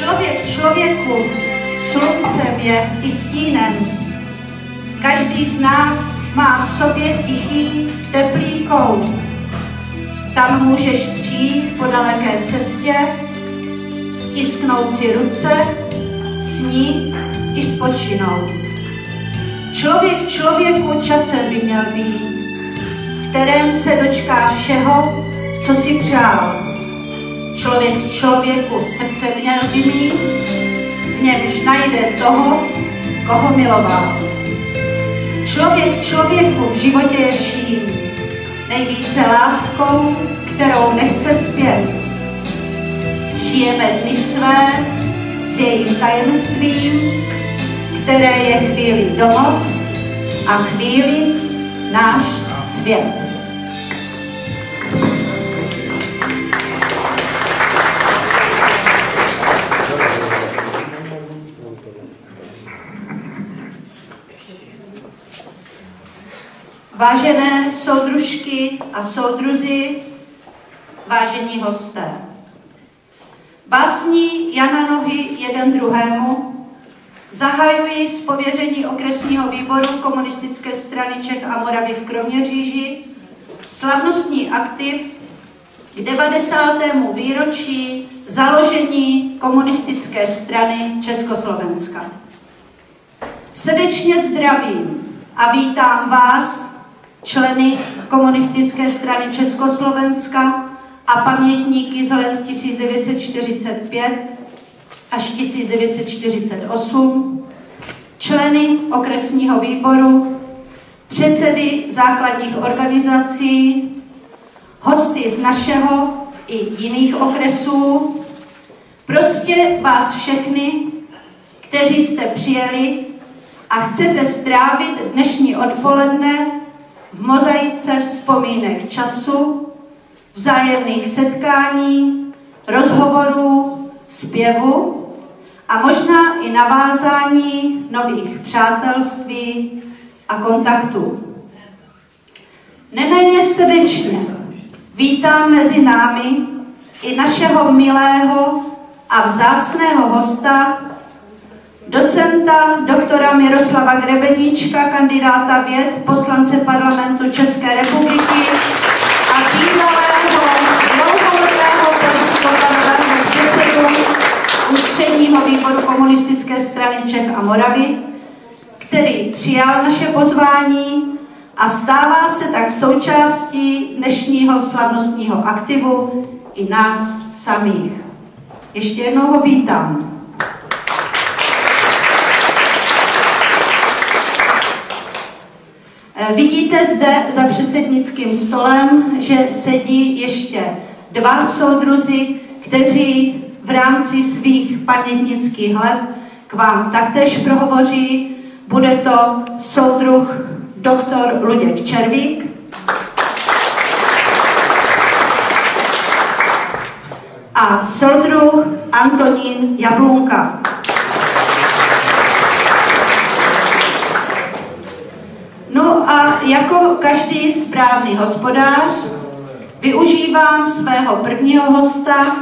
Člověk člověku sluncem je i stínem. Každý z nás má v sobě tichý, teplý kout. Tam můžeš přijít po daleké cestě, stisknout si ruce, snít i spočinout. Člověk člověku časem by měl být, v kterém se dočká všeho, co si přál. Člověk člověku srdce měl by mít, v němž najde toho, koho miloval. Člověk člověku v životě je vším, nejvíce láskou, kterou nechce zpět. Žijeme dny své s jejím tajemstvím, které je chvíli domov a chvíli náš svět. Vážené soudružky a soudruzi, vážení hosté. Básní Jana Nohy jeden druhému zahajuji z pověření okresního výboru komunistické strany Čech a Moravy v Kroměříži slavnostní aktiv k 90. výročí založení komunistické strany Československa. Srdečně zdravím a vítám vás, členy komunistické strany Československa a pamětníky z let 1945 až 1948, členy okresního výboru, předsedy základních organizací, hosty z našeho i jiných okresů, prostě vás všechny, kteří jste přijeli a chcete strávit dnešní odpoledne v mozaice vzpomínek času, vzájemných setkání, rozhovorů, zpěvu a možná i navázání nových přátelství a kontaktů. Neméně srdečně vítám mezi námi i našeho milého a vzácného hosta, docenta doktora Miroslava Grebeníčka, kandidáta věd, poslance parlamentu České republiky a bývalého dlouholetého polistopadového předsedu ústředního výboru komunistické strany Čech a Moravy, který přijal naše pozvání a stává se tak součástí dnešního slavnostního aktivu i nás samých. Ještě jednou ho vítám. Vidíte zde za předsednickým stolem, že sedí ještě dva soudruzi, kteří v rámci svých pamětnických let k vám taktéž prohovoří. Bude to soudruh doktor Luděk Červík. A soudruh Antonín Jablunka. No a jako každý správný hospodář využívám svého prvního hosta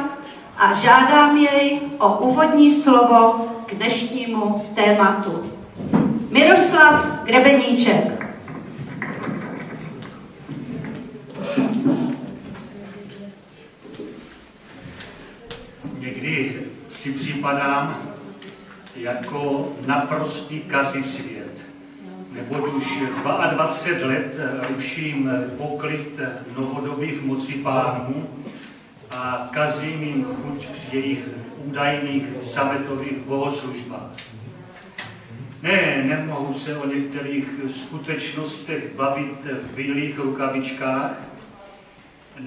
a žádám jej o úvodní slovo k dnešnímu tématu. Miroslav Grebeníček. Někdy si připadám jako naprostý kazisvět neboť už 22 let ruším poklid novodobých mocipánů a kazím jim chuť při jejich údajných sametových bohoslužbách. Ne, nemohu se o některých skutečnostech bavit v bílých rukavičkách.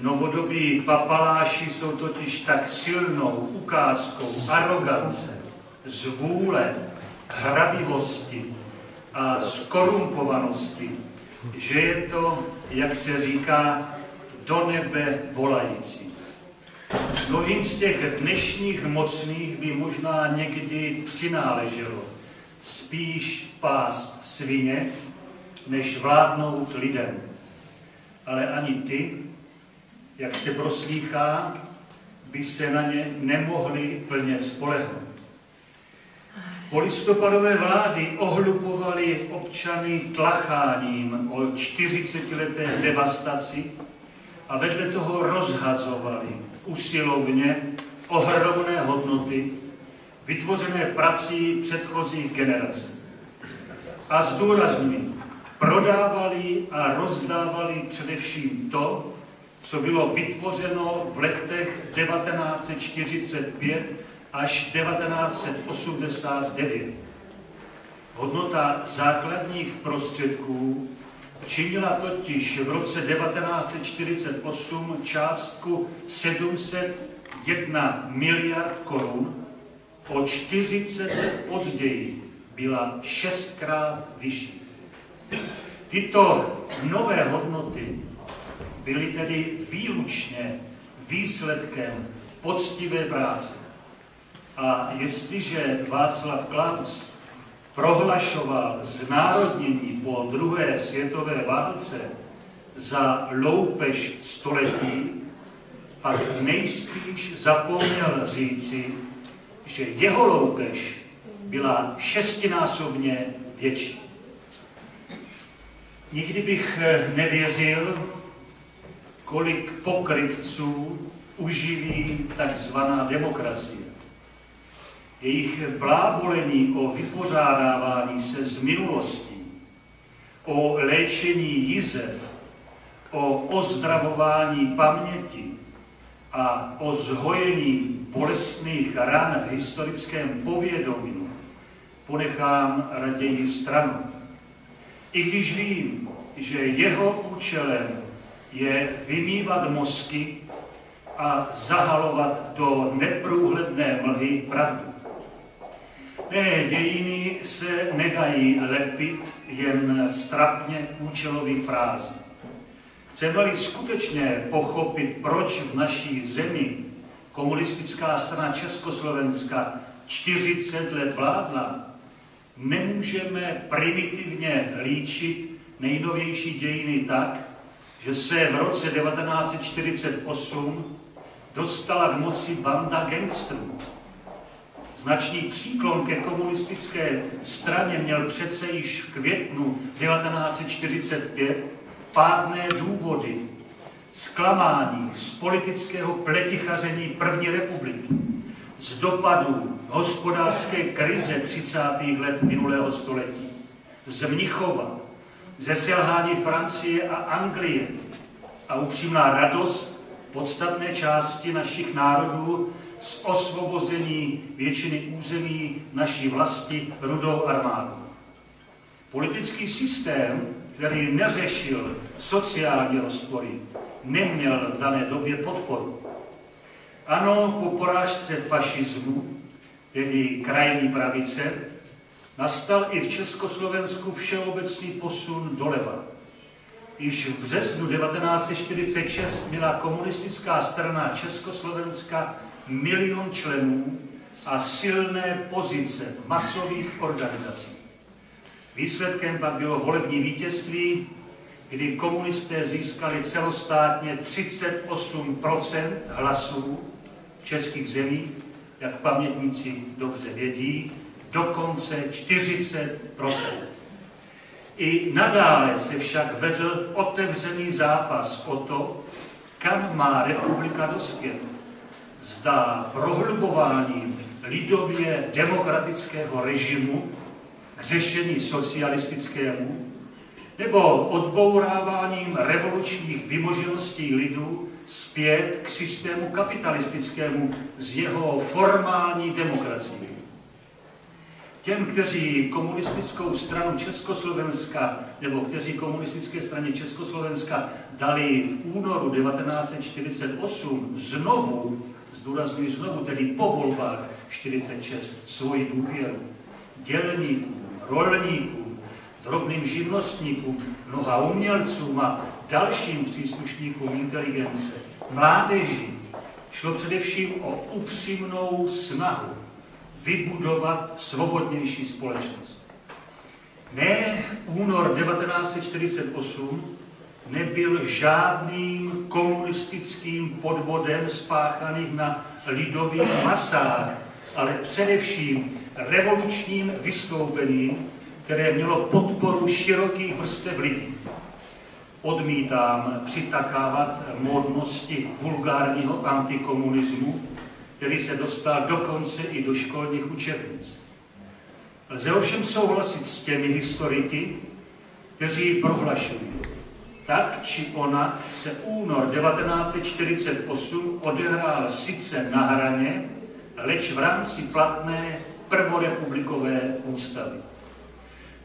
Novodobí papaláši jsou totiž tak silnou ukázkou arogance, zvůle, hrabivosti, a skorumpovanosti, že je to, jak se říká, do nebe volající. Mnohým z těch dnešních mocných by možná někdy přináleželo spíš pás svině, než vládnout lidem. Ale ani ty, jak se proslýchá, by se na ně nemohli plně spolehnout. Polistopadové vlády ohlupovaly občany tlacháním o 40-leté devastaci a vedle toho rozhazovali usilovně ohromné hodnoty, vytvořené prací předchozích generací. A zdůrazňuji, prodávali a rozdávali především to, co bylo vytvořeno v letech 1945 až 1989. Hodnota základních prostředků činila totiž v roce 1948 částku 701 miliard korun, o 40 let později byla šestkrát vyšší. Tyto nové hodnoty byly tedy výlučně výsledkem poctivé práce. A jestliže Václav Klaus prohlašoval znárodnění po druhé světové válce za loupež století, pak nejspíš zapomněl říci, že jeho loupež byla šestinásobně větší. Nikdy bych nevěřil, kolik pokrytců uživí takzvaná demokracie. Jejich blábolení o vypořádávání se z minulostí, o léčení jizev, o ozdravování paměti a o zhojení bolestných ran v historickém povědomí ponechám raději stranu. I když vím, že jeho účelem je vymývat mozky a zahalovat do neprůhledné mlhy pravdu. Ne, dějiny se nedají lepit jen strapně účelový frází. Chceme-li skutečně pochopit, proč v naší zemi komunistická strana Československa 40 let vládla, nemůžeme primitivně líčit nejnovější dějiny tak, že se v roce 1948 dostala k moci banda gangstrů. Značný příklon ke komunistické straně měl přece již v květnu 1945 pádné důvody zklamání z politického pletichaření první republiky, z dopadů hospodářské krize 30. let minulého století, z Mnichova, ze selhání Francie a Anglie a upřímná radost podstatné části našich národů z osvobození většiny území naší vlasti rudou armádu. Politický systém, který neřešil sociální rozpory, neměl v dané době podporu. Ano, po porážce fašismu, tedy krajní pravice, nastal i v Československu všeobecný posun doleva. Již v březnu 1946 měla komunistická strana Československa milion členů a silné pozice v masových organizacích. Výsledkem pak bylo volební vítězství, kdy komunisté získali celostátně 38% hlasů v českých zemích, jak pamětníci dobře vědí, dokonce 40% I nadále se však vedl otevřený zápas o to, kam má republika dospět. Zdá prohlubováním lidově demokratického režimu k řešení socialistickému, nebo odbouráváním revolučních vymožeností lidu zpět k systému kapitalistickému z jeho formální demokracií. Těm, kteří komunistickou stranu Československa, nebo kteří komunistické straně Československa dali v únoru 1948 znovu, zdůraznuju znovu, tedy po volbách 46, svoji důvěru, dělníkům, rolníkům, drobným živnostníkům, mnoha umělcům a dalším příslušníkům inteligence, mládeži, šlo především o upřímnou snahu vybudovat svobodnější společnost. Ne únor 1948, nebyl žádným komunistickým podvodem spáchaným na lidových masách, ale především revolučním vystoupením, které mělo podporu širokých vrstev lidí. Odmítám přitakávat módnosti vulgárního antikomunismu, který se dostal dokonce i do školních učebnic. Lze ovšem souhlasit s těmi historiky, kteří prohlašují, tak či ona se únor 1948 odehrál sice na hraně, leč v rámci platné prvorepublikové ústavy.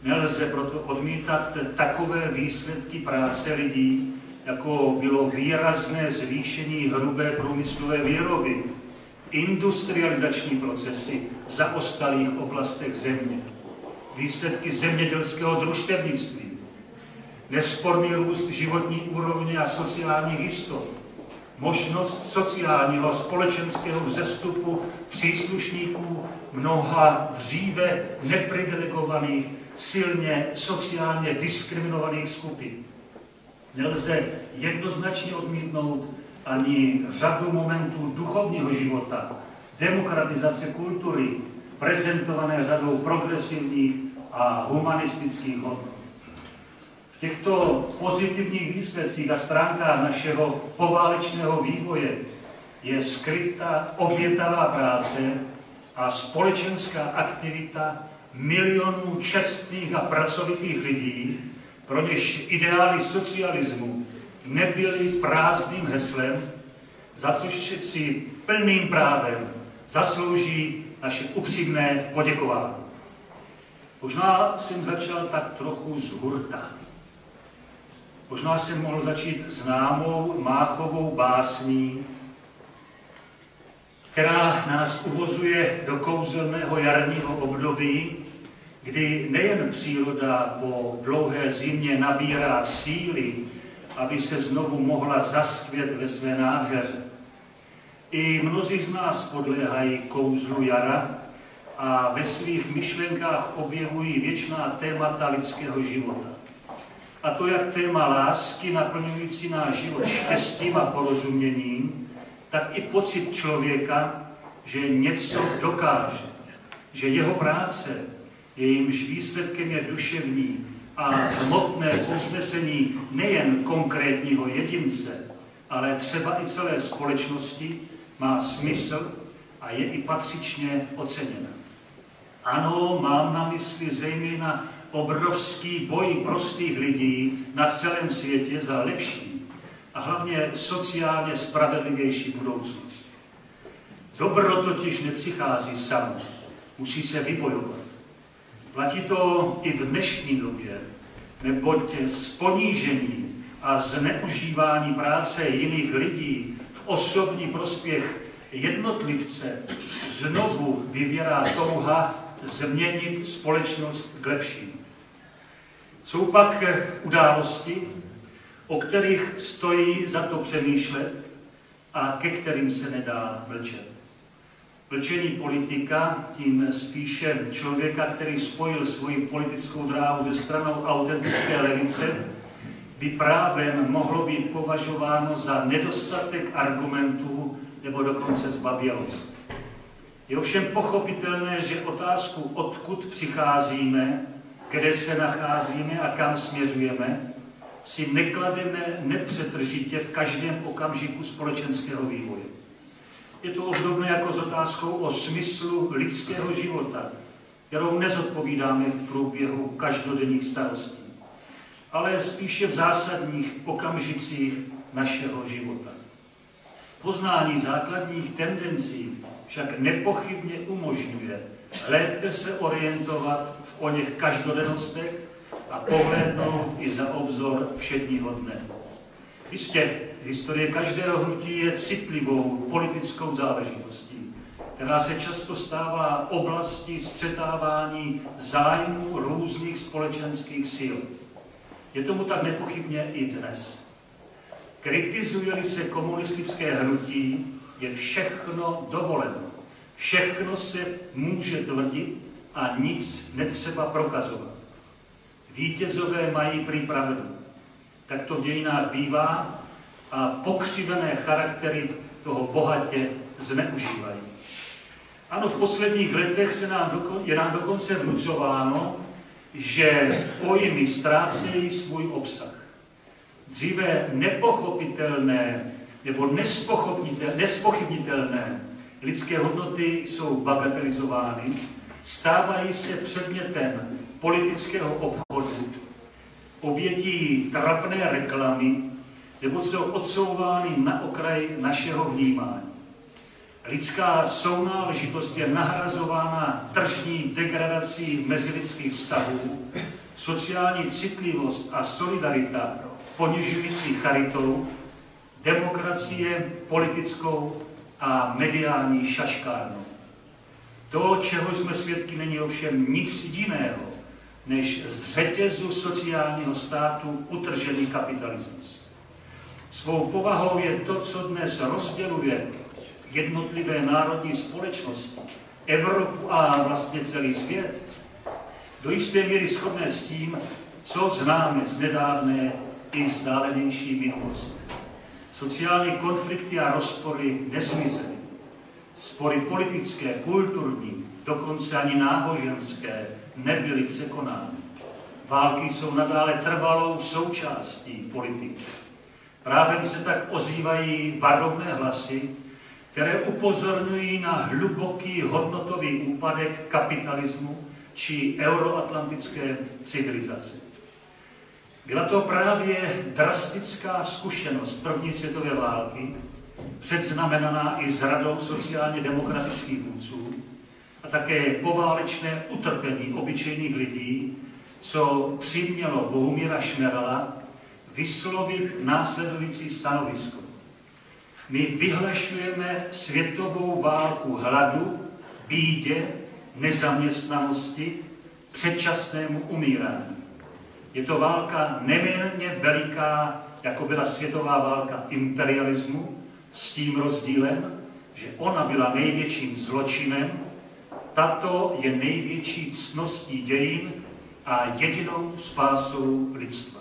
Nelze proto odmítat takové výsledky práce lidí, jako bylo výrazné zvýšení hrubé průmyslové výroby, industrializační procesy v zaostalých oblastech země, výsledky zemědělského družstevnictví, nesporný růst životní úrovně a sociálních jistot, možnost sociálního a společenského vzestupu příslušníků mnoha dříve neprivilegovaných, silně sociálně diskriminovaných skupin. Nelze jednoznačně odmítnout ani řadu momentů duchovního života, demokratizace kultury, prezentované řadou progresivních a humanistických hodnot. Těchto pozitivních výsledcích a stránkách našeho poválečného vývoje je skryta obětavá práce a společenská aktivita milionů čestných a pracovitých lidí, pro něž ideály socialismu nebyly prázdným heslem, za což si plným právem zaslouží naše upřímné poděkování. Možná jsem začal tak trochu z hurta. Možná jsem mohl začít známou Máchovou básní, která nás uvozuje do kouzelného jarního období, kdy nejen příroda po dlouhé zimě nabírá síly, aby se znovu mohla zaskvět ve své nádheře. I mnozí z nás podléhají kouzlu jara a ve svých myšlenkách objevují věčná témata lidského života. A to jak téma lásky naplňující náš život štěstím a porozuměním, tak i pocit člověka, že něco dokáže, že jeho práce, jejímž výsledkem je duševní a hmotné povznesení nejen konkrétního jedince, ale třeba i celé společnosti, má smysl a je i patřičně oceněna. Ano, mám na mysli zejména obrovský boj prostých lidí na celém světě za lepší a hlavně sociálně spravedlivější budoucnost. Dobro totiž nepřichází samo, musí se vybojovat. Platí to i v dnešní době, neboť z ponížení a zneužívání práce jiných lidí v osobní prospěch jednotlivce znovu vyvěrá touha změnit společnost k lepšímu. Jsou pak události, o kterých stojí za to přemýšlet a ke kterým se nedá mlčet. Mlčení politika, tím spíše člověka, který spojil svoji politickou dráhu ze stranou autentické levice, by právem mohlo být považováno za nedostatek argumentů nebo dokonce zbabělost. Je ovšem pochopitelné, že otázku, odkud přicházíme, kde se nacházíme a kam směřujeme, si neklademe nepřetržitě v každém okamžiku společenského vývoje. Je to obdobné jako s otázkou o smyslu lidského života, kterou nezodpovídáme v průběhu každodenních starostí, ale spíše v zásadních okamžicích našeho života. Poznání základních tendencí však nepochybně umožňuje lépe se orientovat o něch každodennostech a pohlédnout i za obzor všedního dne. Jistě, historie každého hnutí je citlivou politickou záležitostí, která se často stává oblastí střetávání zájmů různých společenských sil. Je tomu tak nepochybně i dnes. Kritizuje-li se komunistické hnutí, je všechno dovoleno. Všechno se může tvrdit a nic netřeba prokazovat. Vítězové mají prý tak to v dějinách bývá a pokřivené charaktery toho bohatě zneužívají. Ano, v posledních letech se nám doko, je nám dokonce vnucováno, že pojmy ztrácejí svůj obsah. Dříve nepochopitelné nebo nespochybnitelné lidské hodnoty jsou bagatelizovány, stávají se předmětem politického obchodu, obětí trapné reklamy, nebo jsou odsouvány na okraj našeho vnímání. Lidská sounáležitost je nahrazována tržní degradací mezilidských vztahů, sociální citlivost a solidarita ponižující charitou, demokracie politickou a mediální šaškárnou. To, čeho jsme svědky, není ovšem nic jiného, než z řetězu sociálního státu utržený kapitalismus. Svou povahou je to, co dnes rozděluje jednotlivé národní společnosti, Evropu a vlastně celý svět, do jisté míry shodné s tím, co známe z nedávné i vzdálenější minulosti. Sociální konflikty a rozpory nezmizely. Spory politické, kulturní, dokonce ani náboženské nebyly překonány. Války jsou nadále trvalou součástí politiky. Právě se tak ozývají varovné hlasy, které upozorňují na hluboký hodnotový úpadek kapitalismu či euroatlantické civilizace. Byla to právě drastická zkušenost první světové války, předznamenaná i zradou sociálně demokratických vůdců a také poválečné utrpení obyčejných lidí, co přimělo Bohumíra Šmerala vyslovit následující stanovisko. My vyhlašujeme světovou válku hladu, bídě, nezaměstnanosti, předčasnému umírání. Je to válka neměrně veliká, jako byla světová válka imperialismu, s tím rozdílem, že ona byla největším zločinem, tato je největší cností dějin a jedinou spásou lidstva.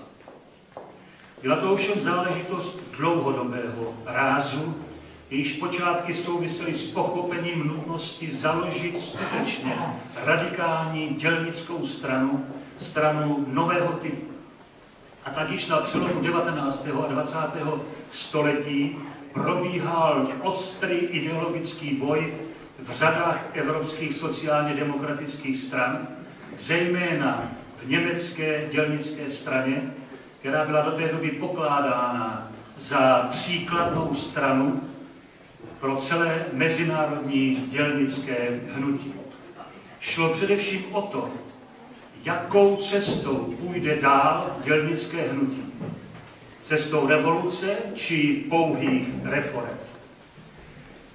Byla to ovšem záležitost dlouhodobého rázu, jejíž počátky souvisely s pochopením nutnosti založit skutečně radikální dělnickou stranu, stranu nového typu. A tak již na přelomu 19. a 20. století probíhal ostrý ideologický boj v řadách evropských sociálně demokratických stran, zejména v německé dělnické straně, která byla do té doby pokládána za příkladnou stranu pro celé mezinárodní dělnické hnutí. Šlo především o to, jakou cestou půjde dál dělnické hnutí. Cestou revoluce či pouhých reform.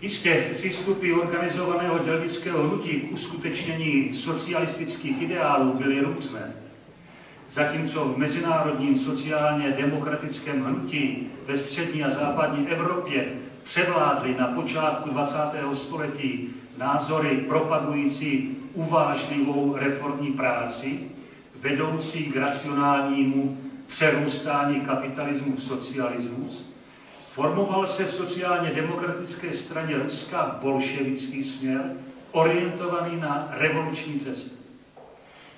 Jistě přístupy organizovaného dělnického hnutí k uskutečnění socialistických ideálů byly různé. Zatímco v mezinárodním sociálně demokratickém hnutí ve střední a západní Evropě převládly na počátku 20. století názory propagující uvážlivou reformní práci, vedoucí k racionálnímu přerůstání kapitalismu v socialismus, formoval se v sociálně demokratické straně Ruska bolševický směr, orientovaný na revoluční cestu.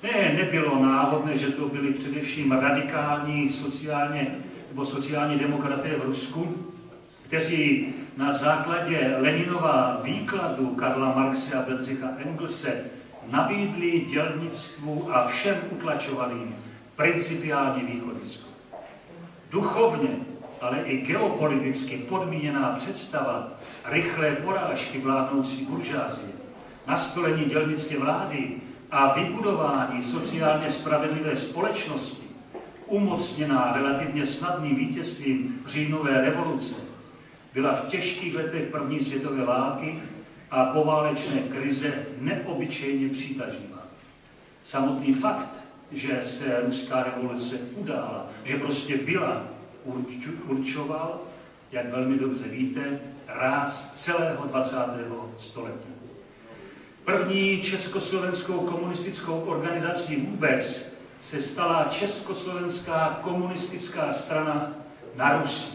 Ne, nebylo náhodné, že to byli především radikální sociálně nebo sociální demokraté v Rusku, kteří na základě Leninova výkladu Karla Marxe a Bedřicha Engelse nabídli dělnictvu a všem utlačovaným principiální východisko. Duchovně, ale i geopoliticky podmíněná představa rychlé porážky vládnoucí buržázie, nastolení dělnické vlády a vybudování sociálně spravedlivé společnosti, umocněná relativně snadným vítězstvím říjnové revoluce, byla v těžkých letech první světové války a poválečné krize neobyčejně přitažlivá. Samotný fakt, že se ruská revoluce udála, že prostě byla, určoval, jak velmi dobře víte, ráz celého 20. století. První československou komunistickou organizací vůbec se stala Československá komunistická strana na Rusi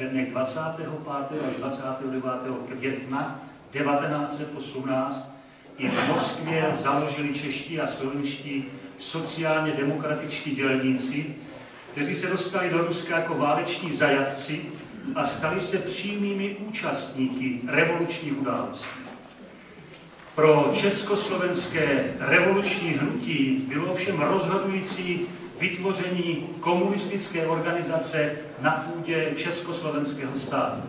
ve dnech 25. až 29. května 1918 i v Moskvě založili čeští a slovenští sociálně demokratičtí dělníci, kteří se dostali do Ruska jako váleční zajatci a stali se přímými účastníky revolučních událostí. Pro československé revoluční hnutí bylo všem rozhodující vytvoření komunistické organizace na půdě československého státu.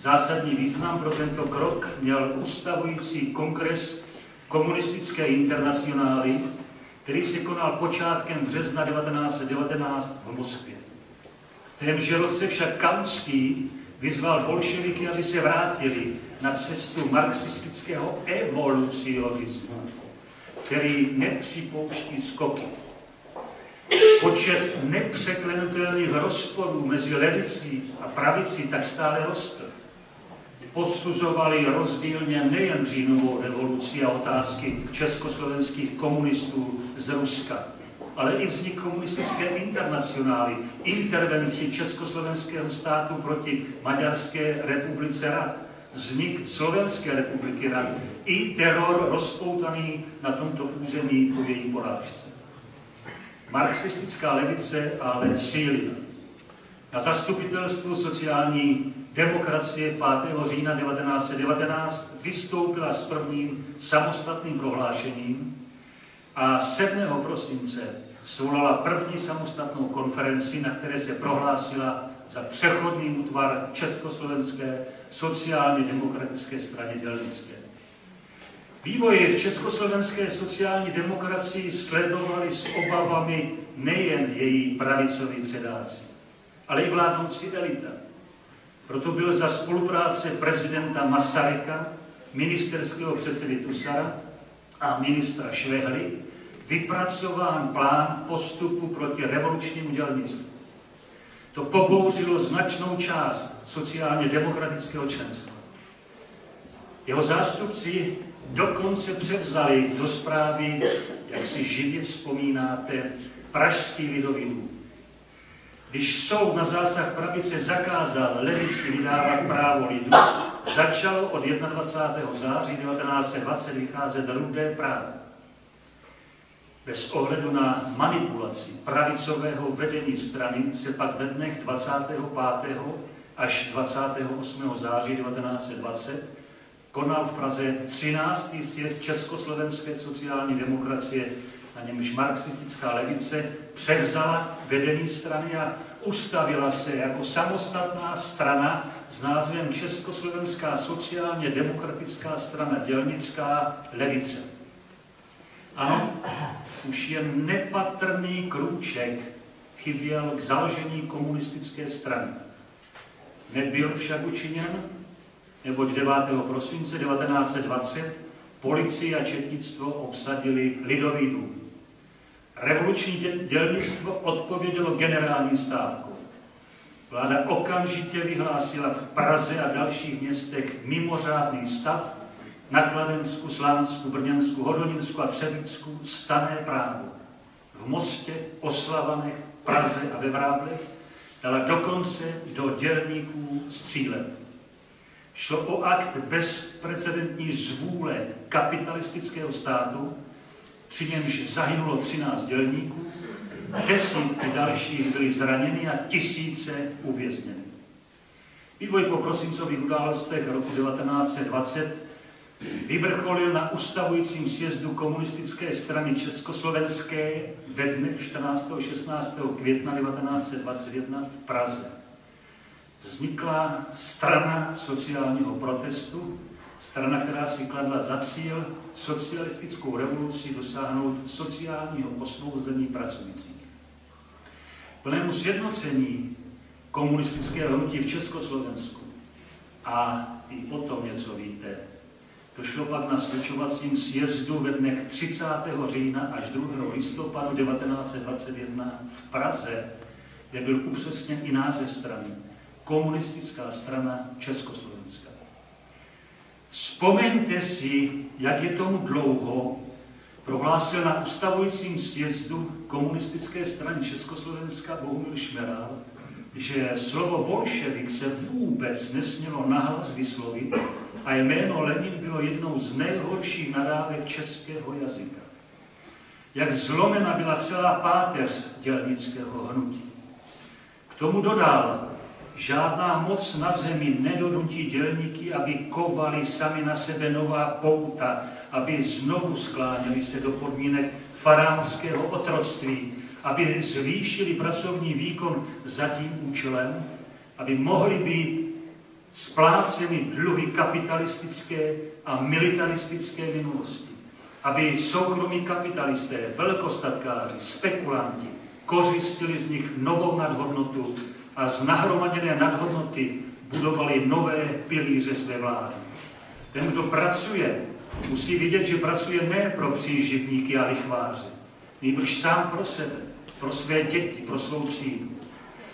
Zásadní význam pro tento krok měl ustavující kongres komunistické internacionály, který se konal počátkem března 1919 v Moskvě. V témže roce však Kautský vyzval bolševiky, aby se vrátili na cestu marxistického evolucionismu, který nepřipouští skoky. Počet nepřeklenutelných rozporů mezi levicí a pravicí tak stále rostl. Posuzovali rozdílně nejen říjnovou revoluci a otázky československých komunistů z Ruska, ale i vznik komunistické internacionály, intervenci Československého státu proti Maďarské republice Rad, vznik Slovenské republiky Rad i teror rozpoutaný na tomto území po její porážce. Marxistická levice ale sílí. Na zastupitelstvu sociální demokracie 5. října 1919 vystoupila s prvním samostatným prohlášením a 7. prosince svolala první samostatnou konferenci, na které se prohlásila za přechodný útvar Československé sociálně demokratické straně dělnické. Vývoj v československé sociální demokracii sledovali s obavami nejen její pravicoví předáci, ale i vládnoucí elita. Proto byl za spolupráce prezidenta Masaryka, ministerského předsedy Tusara a ministra Švehly vypracován plán postupu proti revolučnímu dělnictvu. To pobouřilo značnou část sociálně demokratického členstva. Jeho zástupci dokonce převzali do zprávy, jak si živě vzpomínáte, Pražský lidový dům. Když soud na zásah pravice zakázal levici vydávat právo lidu, začalo od 21. září 1920 vycházet rudé právo. Bez ohledu na manipulaci pravicového vedení strany se pak ve dnech 25. až 28. září 1920 konal v Praze 13. sjezd Československé sociální demokracie, na němž marxistická levice převzala vedení strany a ustavila se jako samostatná strana s názvem Československá sociálně demokratická strana dělnická levice. Ano, už jen nepatrný krůček chyběl k založení komunistické strany. Nebyl však učiněn, neboť 9. prosince 1920 policii a četnictvo obsadili Lidový dům. Revoluční dělnictvo odpovědělo generální stávkou. Vláda okamžitě vyhlásila v Praze a dalších městech mimořádný stav, na Kladensku, Slánsku, Brněnsku, Hodoninsku a Třebicku stané právo. V Mostě, Oslavanech, Praze a ve Vráblech dala dokonce do dělníků střílet. Šlo o akt bezprecedentní zvůle kapitalistického státu, při němž zahynulo 13 dělníků, desítky dalších byly zraněny a tisíce uvězněny. Vývoj po prosincových událostech roku 1920 vyvrcholil na ustavujícím sjezdu komunistické strany Československé ve dne 14. 16. května 1921 v Praze vznikla strana sociálního protestu, strana, která si kladla za cíl socialistickou revoluci dosáhnout sociálního posvouzení pracujících. Plnému sjednocení komunistického hnutí v Československu a i potom něco víte, došlo pak na svědčovacím sjezdu ve dnech 30. října až 2. listopadu 1921 v Praze, kde byl upřesněn i název strany komunistická strana Československa. Vzpomeňte si, jak je tomu dlouho, prohlásil na ustavujícím sjezdu komunistické strany Československa Bohumil Šmeral, že slovo bolševik se vůbec nesmělo nahlas vyslovit a jméno Lenin bylo jednou z nejhorších nadávek českého jazyka. Jak zlomena byla celá páteř dělnického hnutí. K tomu dodal, žádná moc na zemi nedonutí dělníky, aby kovali sami na sebe nová pouta, aby znovu skláněli se do podmínek faránského otroctví, aby zvýšili pracovní výkon za tím účelem, aby mohli být spláceny dluhy kapitalistické a militaristické minulosti, aby soukromí kapitalisté, velkostatkáři, spekulanti kořistili z nich novou nadhodnotu a z nahromaděné nadhodnoty budovali nové pilíře své vlády. Ten, kdo pracuje, musí vidět, že pracuje ne pro příživníky a lichváře, nejbrž sám pro sebe, pro své děti, pro svou třídu.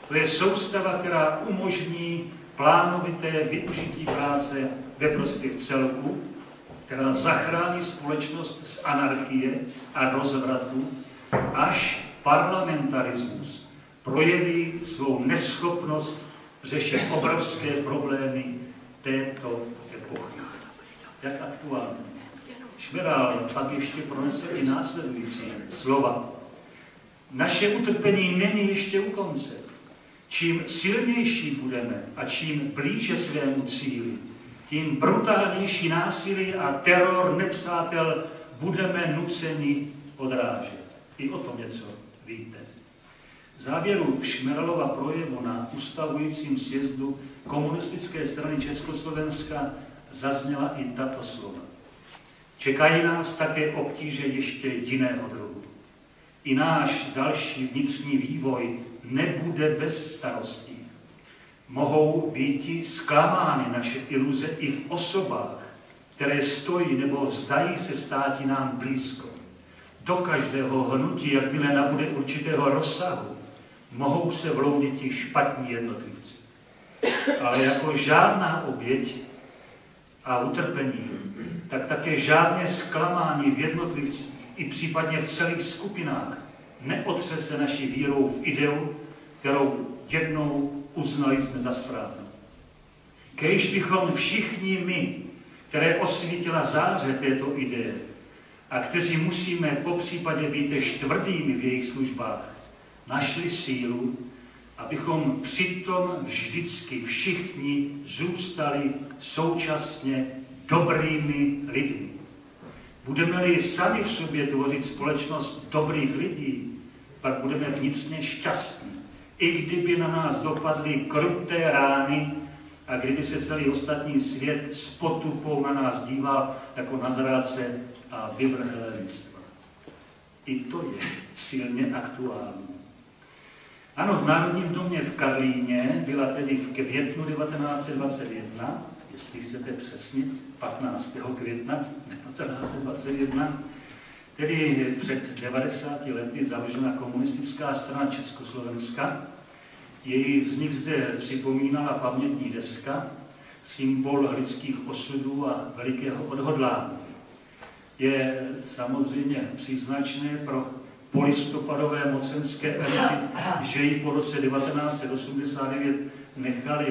To je soustava, která umožní plánovité využití práce ve prospěch celku, která zachrání společnost z anarchie a rozvratu, až parlamentarismus projeví svou neschopnost řešit obrovské problémy této epochy. Jak aktuální. Šmeral pak ještě pronese i následující slova. Naše utrpení není ještě u konce. Čím silnější budeme a čím blíže svému cíli, tím brutálnější násilí a teror nepřátel budeme nuceni odrážet. I o tom něco víte. Závěru Šmeralova projevu na ustavujícím sjezdu komunistické strany Československa zazněla i tato slova. Čekají nás také obtíže ještě jiného druhu. I náš další vnitřní vývoj nebude bez starostí. Mohou být zklamány naše iluze i v osobách, které stojí nebo zdají se státi nám blízko. Do každého hnutí, jakmile nabude určitého rozsahu, mohou se vloudit i špatní jednotlivci. Ale jako žádná oběť a utrpení, tak také žádné zklamání v jednotlivcích i případně v celých skupinách neotřese naší vírou v ideu, kterou jednou uznali jsme za správnou. Kež bychom všichni my, které osvítila záře této ideje a kteří musíme po případě být tvrdými v jejich službách, našli sílu, abychom přitom vždycky všichni zůstali současně dobrými lidmi. Budeme-li sami v sobě tvořit společnost dobrých lidí, pak budeme vnitřně šťastní. I kdyby na nás dopadly kruté rány a kdyby se celý ostatní svět s potupou na nás díval jako na zrádce a vyvrhlé lidstva. I to je silně aktuální. Ano, v Národním domě v Karlíně byla tedy v květnu 1921, jestli chcete přesně, 15. května 1921, tedy před 90 lety založena komunistická strana Československa. Její vznik zde připomínala pamětní deska, symbol lidských osudů a velikého odhodlání. Je samozřejmě příznačné pro polistopadové mocenské elity, že ji po roce 1989 nechali